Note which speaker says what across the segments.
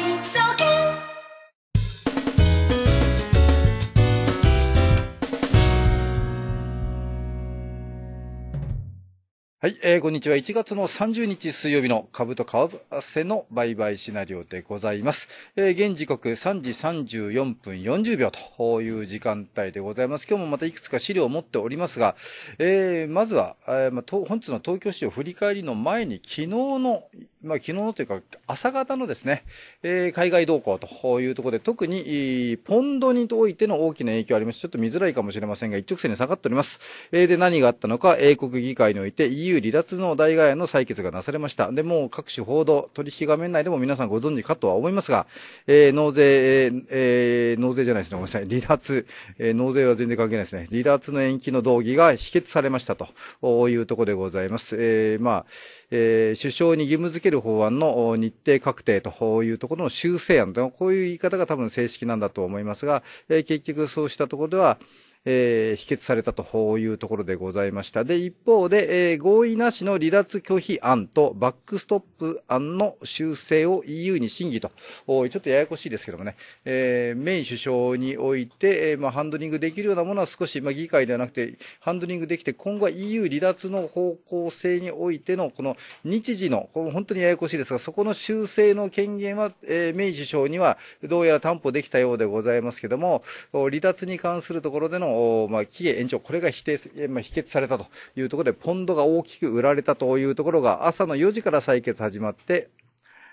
Speaker 1: 買証券
Speaker 2: はい、えー、こんにちは。1月の30日水曜日の株と為替の売買シナリオでございます。えー、現時刻3時34分40秒という時間帯でございます。今日もまたいくつか資料を持っておりますが、えー、まずは、えーまあ、本日の東京市場振り返りの前に昨日のまあ、昨日というか、朝方のですね、えー、海外動向というところで、特に、ポンドにおいての大きな影響あります。ちょっと見づらいかもしれませんが、一直線に下がっております。えー、で、何があったのか、英国議会において EU 離脱の大概の採決がなされました。で、もう各種報道、取引画面内でも皆さんご存知かとは思いますが、えー、納税、えー、納税じゃないですね、ごめんなさい。離脱、えー、納税は全然関係ないですね。離脱の延期の動議が否決されましたというところでございます。えー、まあ、えー、首相に義務付ける法案の日程確定というところの修正案と、こういう言い方が多分正式なんだと思いますが、えー、結局そうしたところでは、えー、否決されたというところでございました。で、一方で、えー、合意なしの離脱拒否案とバックストップ案の修正を EU に審議と、ちょっとややこしいですけどもね、えー、メイン首相において、えーまあ、ハンドリングできるようなものは少し、まあ、議会ではなくて、ハンドリングできて、今後は EU 離脱の方向性においての、この日時の、この本当にややこしいですが、そこの修正の権限は、えー、メイン首相にはどうやら担保できたようでございますけども、離脱に関するところでのまあ、期限延長、これが否定、まあ、否決されたというところで、ポンドが大きく売られたというところが、朝の4時から採決始まって、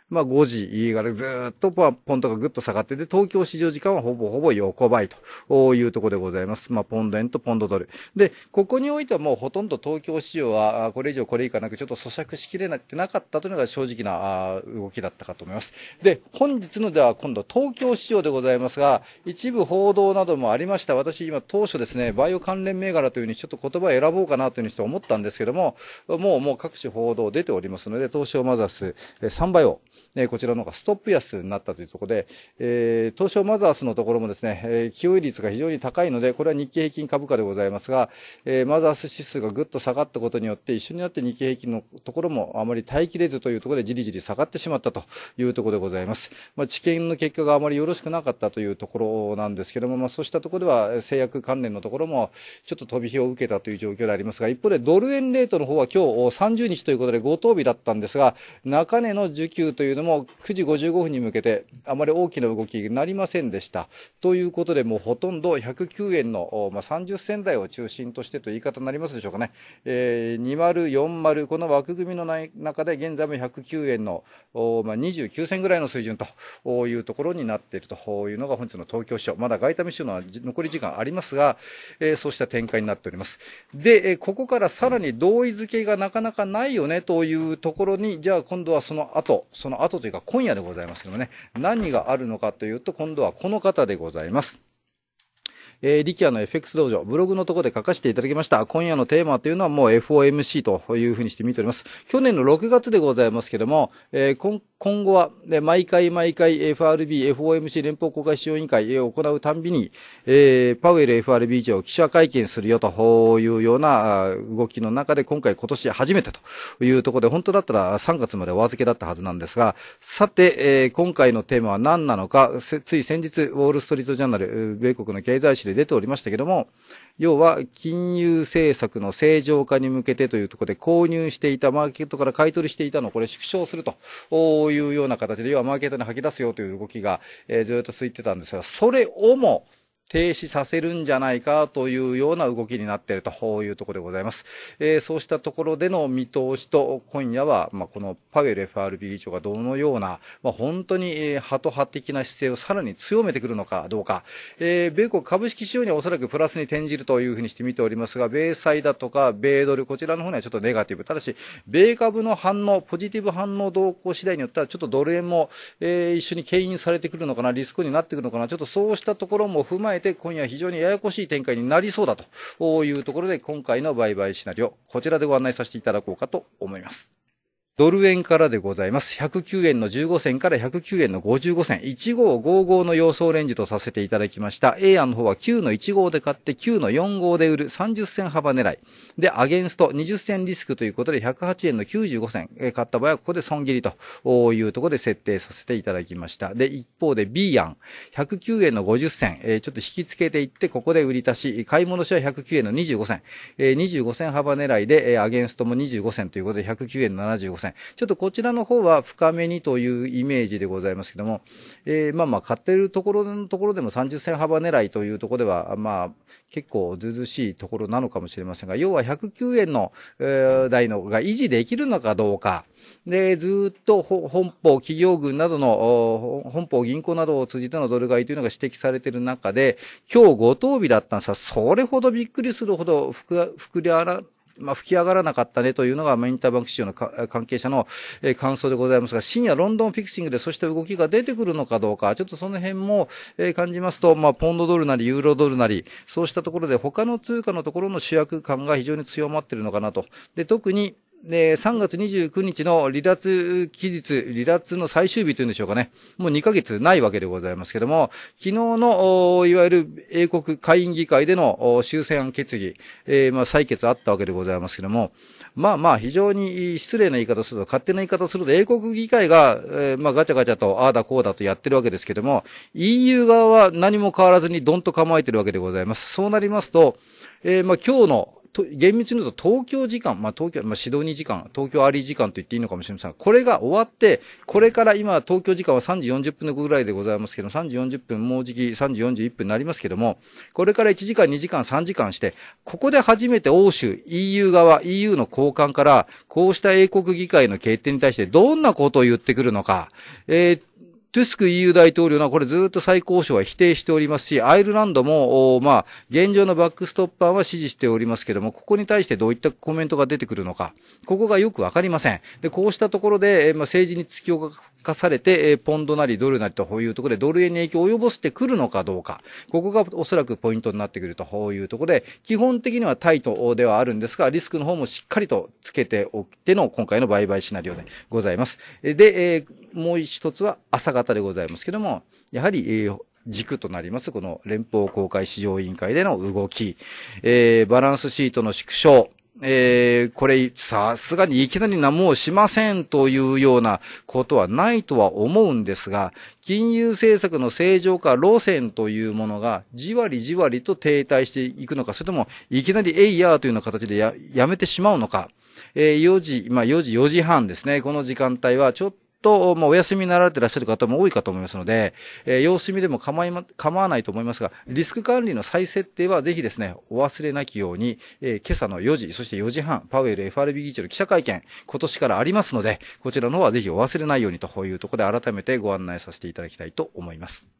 Speaker 2: まあ5時からずっとポンドがぐっと下がってて、東京市場時間はほぼほぼ横ばいというところでございます。まあポンド円とポンドドル。で、ここにおいてはもうほとんど東京市場はこれ以上これ以下なくちょっと咀嚼しきれなってなかったというのが正直な動きだったかと思います。で、本日のでは今度東京市場でございますが、一部報道などもありました。私今当初ですね、バイオ関連銘柄というふうにちょっと言葉を選ぼうかなというふうにして思ったんですけども、もうもう各種報道出ておりますので、東証マザース3倍をえこちらの方がストップ安になったというところで、えー、東証マザースのところもですね、えー、気負い率が非常に高いので、これは日経平均株価でございますが、えー、マザース指数がぐっと下がったことによって、一緒になって日経平均のところもあまり耐えきれずというところでじりじり下がってしまったというところでございます。まあ、知見の結果があまりよろしくなかったというところなんですけども、まあ、そうしたところでは製薬関連のところもちょっと飛び火を受けたという状況でありますが、一方でドル円レートの方は今日30日ということで5等日だったんですが、中値の需給といういうのも9時55分に向けてあまり大きな動きになりませんでした。ということで、もうほとんど109円の、まあ、30銭台を中心としてという言い方になりますでしょうかね。えー、20、40、この枠組みの中で現在も109円の、まあ、29銭ぐらいの水準というところになっているというのが本日の東京市場。まだ外為市場の残り時間ありますが、えー、そうした展開になっております。で、えここからさらに同意づけがなかなかないよねというところに、じゃあ今度はその後、その後というか今夜でございますけどもね、何があるのかというと、今度はこの方でございます。えー、リキアの FX 道場、ブログのところで書かせていただきました。今夜のテーマというのはもう FOMC というふうにして見ております。去年の6月でございますけども、えー、今今後は、ね、毎回毎回 FRB、FOMC 連邦公開市場委員会を行うたんびに、えー、パウエル FRB 長記者会見するよというような動きの中で今回今年初めてというところで、本当だったら3月までお預けだったはずなんですが、さて、えー、今回のテーマは何なのか、つい先日、ウォールストリートジャーナル、米国の経済誌で出ておりましたけども、要は金融政策の正常化に向けてというところで購入していたマーケットから買い取りしていたのをこれ縮小するというような形で、要はマーケットに吐き出すよという動きが、えー、ずっと続いてたんですが、それをも停止させるんじゃないかというような動きになっているというところでございます。えー、そうしたところでの見通しと、今夜は、まあ、このパウエル FRB 議長がどのような、まあ、本当に、えー、ハト派的な姿勢をさらに強めてくるのかどうか、えー、米国株式市場にはおそらくプラスに転じるというふうにして見ておりますが、米債だとか、米ドル、こちらの方にはちょっとネガティブ。ただし、米株の反応、ポジティブ反応動向次第によっては、ちょっとドル円も、えー、一緒に牽引されてくるのかな、リスクになってくるのかな、ちょっとそうしたところも踏まえて、今夜非常にややこしい展開になりそうだというところで、今回の売買シナリオ、こちらでご案内させていただこうかと思います。ドル円からでございます。109円の15銭から109円の55銭。1555の予想レンジとさせていただきました。A 案の方は9の15で買って9の45で売る30銭幅狙い。で、アゲンスト20銭リスクということで108円の95銭。買った場合はここで損切りというところで設定させていただきました。で、一方で B 案。109円の50銭。ちょっと引き付けていってここで売り足し。買い戻しは109円の25銭。え25銭幅狙いで、アゲンストも25銭ということで109円の75銭。ちょっとこちらの方は深めにというイメージでございますけども、えー、まあまあ買ってるところのところでも30銭幅狙いというところでは、まあ結構ずずしいところなのかもしれませんが、要は109円の、えー、台のが維持できるのかどうか、で、ずっと本邦企業群などの、本邦銀行などを通じてのドル買いというのが指摘されている中で、今日ご当日だったんですが、それほどびっくりするほど膨れ上がっまあ、吹き上がらなかったねというのが、まあ、インターバンク市場の関係者の、え感想でございますが、深夜ロンドンフィクシングでそして動きが出てくるのかどうか、ちょっとその辺も、え感じますと、まあ、ポンドドルなり、ユーロドルなり、そうしたところで他の通貨のところの主役感が非常に強まっているのかなと。で、特に、で、3月29日の離脱期日、離脱の最終日というんでしょうかね。もう2ヶ月ないわけでございますけども、昨日の、いわゆる英国下院議会での修正案決議、えー、まあ採決あったわけでございますけども、まあまあ非常に失礼な言い方すると、勝手な言い方すると、英国議会が、えー、まあガチャガチャと、ああだこうだとやってるわけですけども、EU 側は何も変わらずにドンと構えてるわけでございます。そうなりますと、えー、まあ今日のと厳密に言うと東京時間、まあ東京、まあシドニー時間、東京アリー時間と言っていいのかもしれませんが、これが終わって、これから今東京時間は3時40分のぐらいでございますけど、3時40分、もうじき3時41分になりますけども、これから1時間、2時間、3時間して、ここで初めて欧州、EU 側、EU の高官から、こうした英国議会の決定に対してどんなことを言ってくるのか、えートゥスク EU 大統領はこれずっと最高賞は否定しておりますし、アイルランドも、まあ、現状のバックストッパーは支持しておりますけども、ここに対してどういったコメントが出てくるのか、ここがよくわかりません。で、こうしたところで、まあ、政治に突き動かされて、ポンドなりドルなりというところでドル円に影響を及ぼしてくるのかどうか、ここがおそらくポイントになってくるというところで、基本的にはタイトではあるんですが、リスクの方もしっかりとつけておいての今回の売買シナリオでございます。で、えーもう一つは朝方でございますけども、やはり、えー、軸となります、この連邦公開市場委員会での動き、えー、バランスシートの縮小、えー、これ、さすがにいきなり何もしませんというようなことはないとは思うんですが、金融政策の正常化路線というものがじわりじわりと停滞していくのか、それともいきなりエイヤーというような形でややめてしまうのか、えー、4時、まあ4時4時半ですね、この時間帯はちょっとと、まあ、お休みになられてらっしゃる方も多いかと思いますので、えー、様子見でも構いま、構わないと思いますが、リスク管理の再設定はぜひですね、お忘れなきように、えー、今朝の4時、そして4時半、パウエル FRB 議長の記者会見、今年からありますので、こちらの方はぜひお忘れないようにというところで改めてご案内させていただきたいと思います。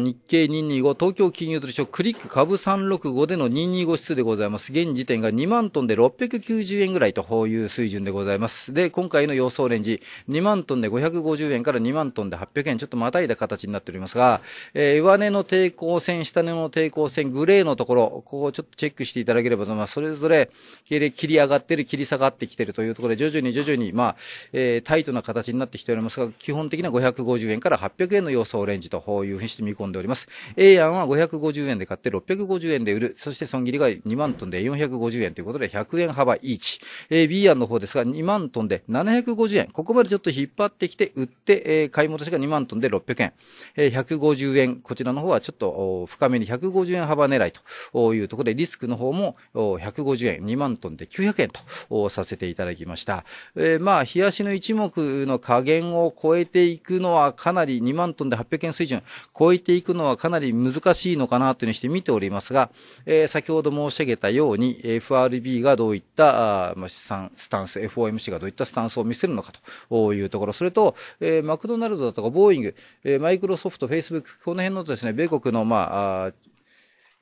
Speaker 2: 日経225東京金融取引所クリック株365での225指数でございます。現時点が2万トンで690円ぐらいという水準でございます。で、今回の予想レンジ、2万トンで550円から2万トンで800円、ちょっとまたいだ形になっておりますが、えー、上値の抵抗線、下値の抵抗線、グレーのところ、ここをちょっとチェックしていただければと思います。それぞれ切り上がってる、切り下がってきてるというところで、徐々に徐々に、まあ、えー、タイトな形になってきておりますが、基本的には550円から800円の予想レンジとこういうふうにして見込んでおります。A 案は550円で買って650円で売る。そして損切りが2万トンで450円ということで100円幅イーチ。B 案の方ですが2万トンで750円。ここまでちょっと引っ張ってきて売って、買い戻しが2万トンで600円。150円。こちらの方はちょっと深めに150円幅狙いというところでリスクの方も150円。2万トンで900円とさせていただきました。まあ、冷やしの一目の加減を超えていくのはかなり2万トンで800円水準超えていくのはかなり難しいのかなというふうにして見ておりますが、えー、先ほど申し上げたように FRB がどういったあ、まあ、資産スタンス、FOMC がどういったスタンスを見せるのかというところ、それと、えー、マクドナルドだとかボーイング、えー、マイクロソフト、フェイスブック、この辺のですね、米国の、まあ、あ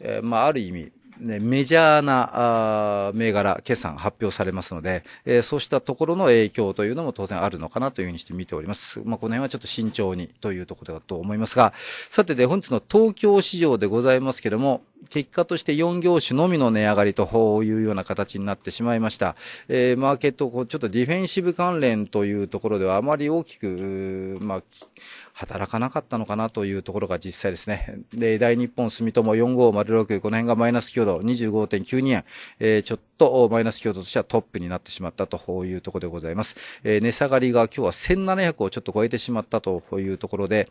Speaker 2: えー、まあ、ある意味、ね、メジャーなあ銘柄、決算発表されますので、えー、そうしたところの影響というのも当然あるのかなというふうにして見ております。まあ、この辺はちょっと慎重にというところだと思いますが、さてで、本日の東京市場でございますけれども、結果として4業種のみの値上がりというような形になってしまいました。えー、マーケット、ちょっとディフェンシブ関連というところではあまり大きく、まあ、働かなかったのかなというところが実際ですね。で、大日本住友4506、この辺がマイナス強度25.92円、えー、ちょっとマイナス強度としてはトップになってしまったというところでございます。えー、値下がりが今日は1700をちょっと超えてしまったというところで、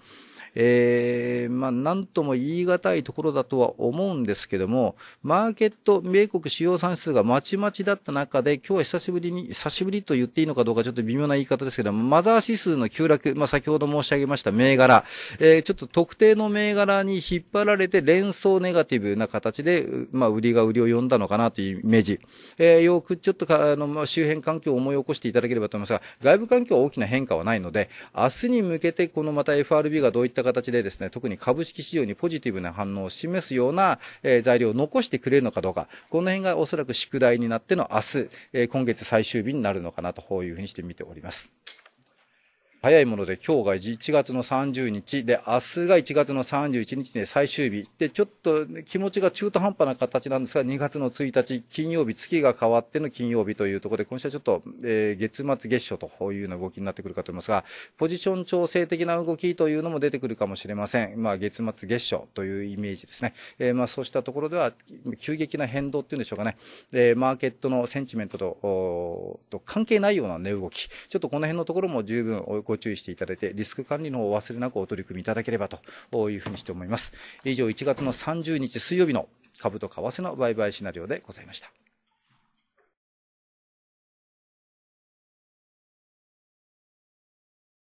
Speaker 2: えー、まあ、なんとも言い難いところだとは思うんですけども、マーケット、米国主要産指数がまちまちだった中で、今日は久しぶりに、久しぶりと言っていいのかどうかちょっと微妙な言い方ですけども、マザー指数の急落、まあ、先ほど申し上げました銘柄、えー、ちょっと特定の銘柄に引っ張られて連想ネガティブな形で、まあ、売りが売りを呼んだのかなというイメージ。えー、よくちょっとか、あの、まあ、周辺環境を思い起こしていただければと思いますが、外部環境は大きな変化はないので、明日に向けてこのまた FRB がどういった形でですね、特に株式市場にポジティブな反応を示すような、えー、材料を残してくれるのかどうか、この辺がおそらく宿題になっての明日、えー、今月最終日になるのかなというふうにして見ております。早いもので今日が1月の30日で、明日が1月の31日で最終日。で、ちょっと気持ちが中途半端な形なんですが、2月の1日、金曜日、月が変わっての金曜日というところで、今週はちょっと、えー、月末月初というような動きになってくるかと思いますが、ポジション調整的な動きというのも出てくるかもしれません。まあ、月末月初というイメージですね。えー、まあ、そうしたところでは、急激な変動っていうんでしょうかね。えー、マーケットのセンチメントと、と関係ないような値動き。ちょっとこの辺のところも十分ごご注意していただいて、リスク管理の方をお忘れなくお取り組みいただければというふうにして思います。以上、1月の30日水曜日の株と為替の売買シナリオでございました。